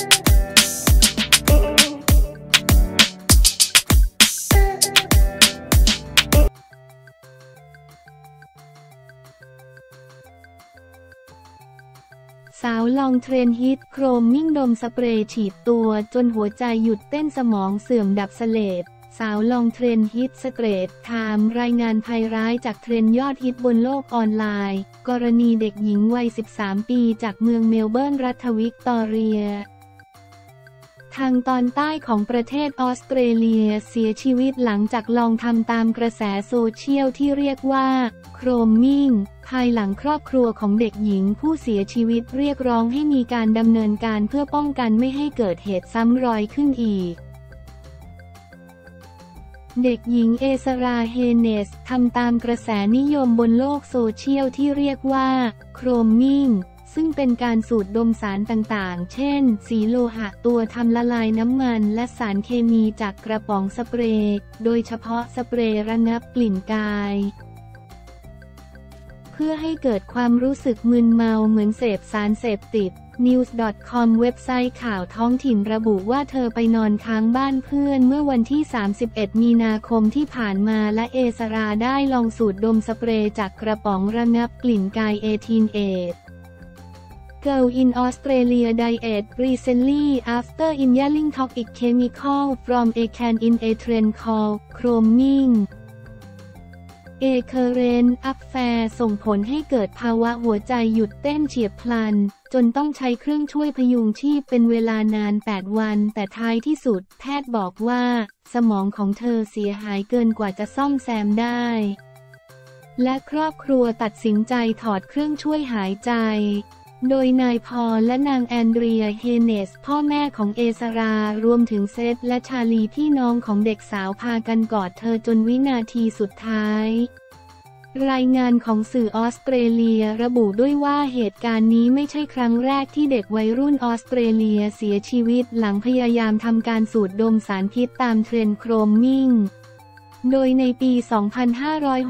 สาวลองเทรนด์ฮิต chroming ดมสเปรย์ฉีดตัวจนหัวใจหยุดเต้นสมองเสื่อมดับสลดสาวลองเทรนด์ฮิต Straits Times รายงานภัยร้ายจากเทรนด์ยอดฮิตบนโลกออนไลน์ กรณีเด็กหญิงวัย 13 ปีจากเมืองเมลเบิร์นรัฐวิกตอเรีย ทางตอนใต้ของประเทศออสเตรเลียเสียชีวิตหลังจากลองทำตามกระแสโซเชียลที่เรียกว่า chroming ภายหลังครอบครัวของเด็กหญิงผู้เสียชีวิตเรียกร้องให้มีการดำเนินการเพื่อป้องกันไม่ให้เกิดเหตุซ้ำรอยขึ้นอีกเด็กหญิงเอสราเฮย์เนสทำตามกระแสนิยมบนโลกโซเชียลที่เรียกว่า chroming ซึ่งเป็นการสูดดมสารต่างๆ เช่น สีโลหะตัวทำละลายน้ำมันและสารเคมีจากกระป๋องสเปรย์ โดยเฉพาะสเปรย์ระงับกลิ่นกาย เพื่อให้เกิดความรู้สึกมึนเมาเหมือนเสพสารเสพติด news.com เว็บไซต์ข่าวท้องถิ่นระบุว่าเธอไปนอนค้างบ้านเพื่อนเมื่อวันที่ 31 มีนาคมที่ผ่านมาและเอสราได้ลองสูดดมสเปรย์จากกระป๋องระงับกลิ่นกาย18 Girl in Australia died recently after inhaling toxic chemical from a can in a trend called chroming A Current Affair ส่งผลให้เกิดภาวะหัวใจหยุดเต้นเฉียบพลัน จนต้องใช้เครื่องช่วยพยุงชีพเป็นเวลานาน 8 วัน แต่ท้ายที่สุดแพทย์บอกว่า สมองของเธอเสียหายเกินกว่าจะซ่อมแซมได้ และครอบครัวตัดสินใจถอดเครื่องช่วยหายใจ โดยนายพอลและนางแอนเดรียเฮย์เนส พ่อแม่ของเอสรารวมถึงเซธและชาลีพี่น้องของเด็กสาวพากันกอดเธอจนวินาทีสุดท้าย รายงานของสื่อออสเตรเลียระบุด้วยว่าเหตุการณ์นี้ไม่ใช่ครั้งแรกที่เด็กวัยรุ่นออสเตรเลียเสียชีวิตหลังพยายามทำการสูดดมสารพิษตามเทรนด์ chromingโดยในปี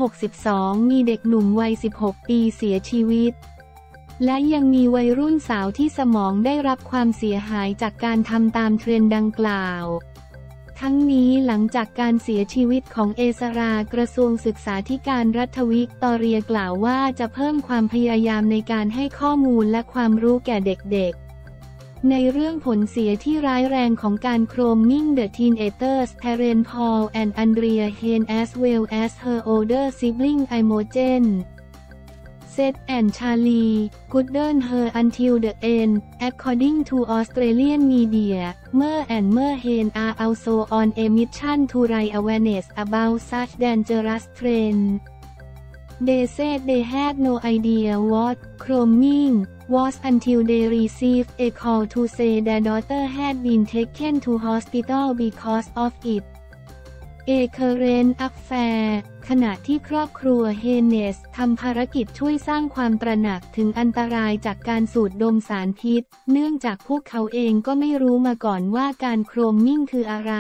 2562 มีเด็กหนุ่มวัย 16 ปีเสียชีวิต และยังมีวัยรุ่นสาวที่สมองได้รับความเสียหายจากการทำตามเทรนด์ดังกล่าว ทั้งนี้หลังจากการเสียชีวิตของเอสรากระทรวงศึกษาธิการรัฐวิกตอเรียกล่าวว่าจะเพิ่มความพยายามในการให้ข้อมูลและความรู้แก่เด็กๆในเรื่องผลเสียที่ร้ายแรงของการ chroming The Teenagers Parent Paul and Andrea Haynes as well as her older sibling Imogen Seth and Charlie couldn't her until the end, according to Australian media. Mer and Merhen are also on a mission to raise awareness about such dangerous trends. They said they had no idea what chroming was until they received a call to say their daughter had been taken to hospital because of it. เอเคเรนอัฟแฟร์ขณะที่ครอบครัวเฮเนสทำภารกิจช่วยสร้างความตระหนักถึงอันตรายจากการสูดดมสารพิษ เนื่องจากพวกเขาเองก็ไม่รู้มาก่อนว่าการโครมมิ่งคืออะไร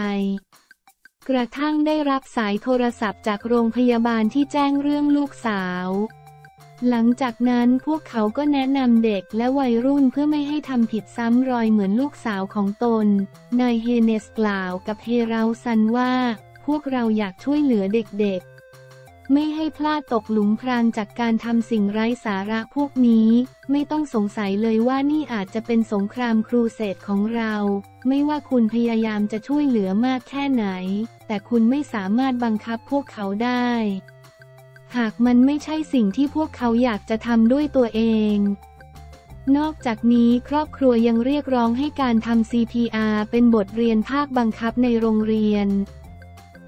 กระทั่งได้รับสายโทรศัพท์จากโรงพยาบาลที่แจ้งเรื่องลูกสาว หลังจากนั้นพวกเขาก็แนะนำเด็กและวัยรุ่นเพื่อไม่ให้ทำผิดซ้ำรอยเหมือนลูกสาวของตน นายเฮเนสกล่าวกับเฮราซันว่า วกเราอยากช่วยเหลือเด็กๆ ไม่ให้พลาดตกหลุมพรางจากการทำสิ่งไร้สาระพวกนี้ ไม่ต้องสงสัยเลยว่านี่อาจจะเป็นสงครามครูเสดของเรา ไม่ว่าคุณพยายามจะช่วยเหลือมากแค่ไหน แต่คุณไม่สามารถบังคับพวกเขาได้ หากมันไม่ใช่สิ่งที่พวกเขาอยากจะทำด้วยตัวเองนอกจากนี้ครอบครัวยังเรียกร้องให้การทำ CPR เป็นบทเรียนภาคบังคับในโรงเรียน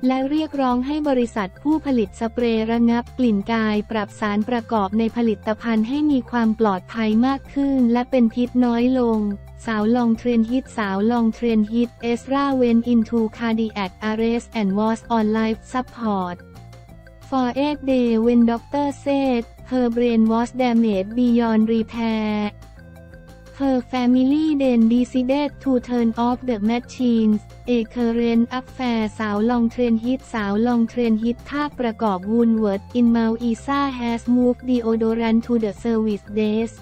และเรียกร้องให้บริษัทผู้ผลิตสเปรย์ระงับกลิ่นกายปรับสารประกอบในผลิตภัณฑ์ให้มีความปลอดภัยมากขึ้นและเป็นพิษน้อยลง สาวลองเทรนด์ฮิตสาวลองเทรนด์ฮิต Esra went into cardiac arrest and was on life support for eight days when doctor said her brain was damaged beyond repair Her family then decided to turn off the machines เอเคเรนอัพแฟร์สาวลองเทรนฮิตสาวลองเทรนฮิตภาประกอบวูนเวิร์ด in Mount Isa has moved deodorant to the service desk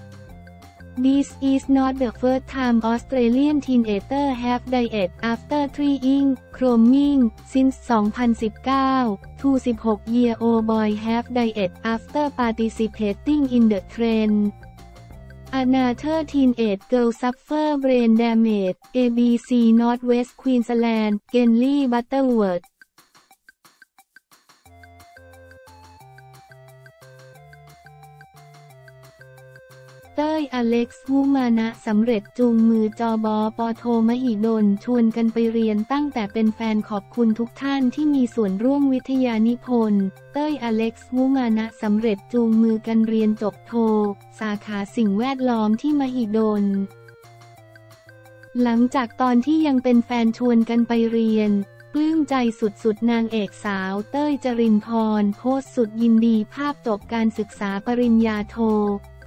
This is not the first time Australian teenagers have died after trying chroming since 2019. Two 16-year-old boy have died after participating in the trend. Another teenage girl suffer brain damage. ABC North West Queensland Kenley Butterworth. เต้ยอเล็กซ์วูมานะสำเร็จจูงมือจอบอปอโทมหิดล ชวนกันไปเรียนตั้งแต่เป็นแฟนขอบคุณทุกท่านที่มีส่วนร่วมวิทยานิพนธ์ เต้ยอเล็กซ์วูมานะสำเร็จจูงมือกันเรียนจบโท สาขาสิ่งแวดล้อมที่มหิดล หลังจากตอนที่ยังเป็นแฟนชวนกันไปเรียนปลื้มใจสุดๆ นางเอกสาวเต้ยจรินพร โพสต์สุดยินดีภาพจบการศึกษาปริญญาโท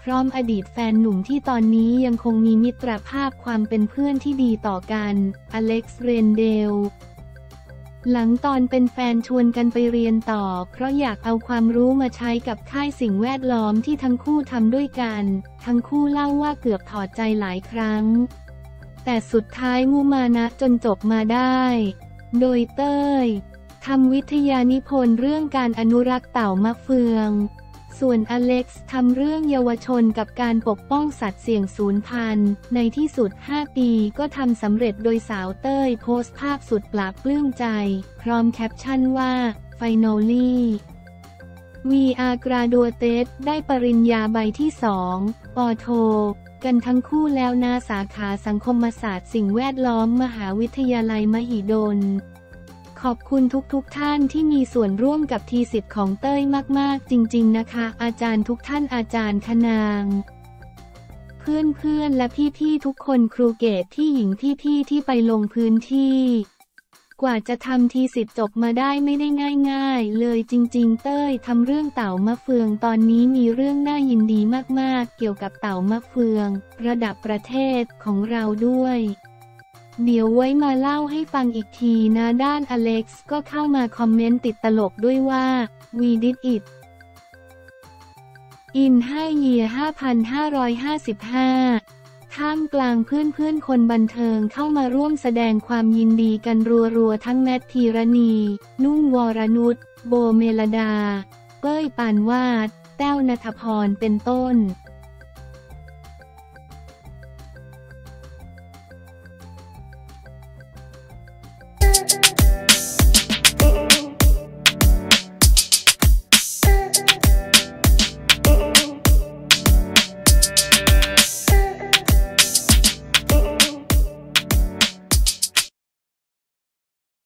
พร้อมอดีตแฟนหนุ่มที่ตอนนี้ยังคงมีมิตรภาพความเป็นเพื่อนที่ดีต่อกัน อเล็กซ์ เรนเดล หลังตอนเป็นแฟนชวนกันไปเรียนต่อ เพราะอยากเอาความรู้มาใช้กับค่ายสิ่งแวดล้อมที่ทั้งคู่ทำด้วยกัน ทั้งคู่เล่าว่าเกือบถอดใจหลายครั้ง แต่สุดท้ายมูมานะจนจบมาได้ โดยเต้ยทำวิทยานิพนธ์เรื่องการอนุรักษ์เต่ามะเฟือง ส่วนอเล็กซ์ทำเรื่องเยาวชนกับการปกป้องสัตว์เสี่ยงสูญพันธุ์ ในที่สุด 5 ปีก็ทำสำเร็จโดยสาวเต้ยโพสต์ภาพสุดปลาบปลื้มใจ พร้อมแคปชั่นว่า Finally We are graduated ได้ปริญญาใบที่สองปอโท กันทั้งคู่แล้วนาสาขาสังคมศาสตร์สิ่งแวดล้อมมหาวิทยาลัยมหิดล ขอบคุณทุกๆทท่านที่มีส่วนร่วมกับทีสิทธิ์ของเต้ยมาก ๆ จริง ๆ นะคะ อาจารย์ทุกท่านอาจารย์คนางเพื่อนๆและพี่ๆทุกคนครูเกตที่หญิงพี่ๆที่ไปลงพื้นที่ กว่าจะทำทีสิทธิ์จบมาได้ไม่ได้ง่าย ๆ เลยจริง ๆ เต้ยทำเรื่องเต่ามะเฟืองตอนนี้มีเรื่องน่ายินดีมากๆ เกี่ยวกับเต่ามะเฟือง ระดับประเทศของเราด้วย เดี๋ยวไว้มาเล่าให้ฟังอีกทีนะด้านอเล็กซ์ก็เข้ามาคอมเมนต์ติดตลกด้วยว่า we did it อินให้เยีย5,555 ท่ามกลางเพื่อนๆคนบันเทิงเข้ามาร่วมแสดงความยินดีกันรัวๆ ทั้งแมทธีรณี นุ่งวรนุชโบเมลดา เป้ยปานวาด แต้วนัทพรเป็นต้น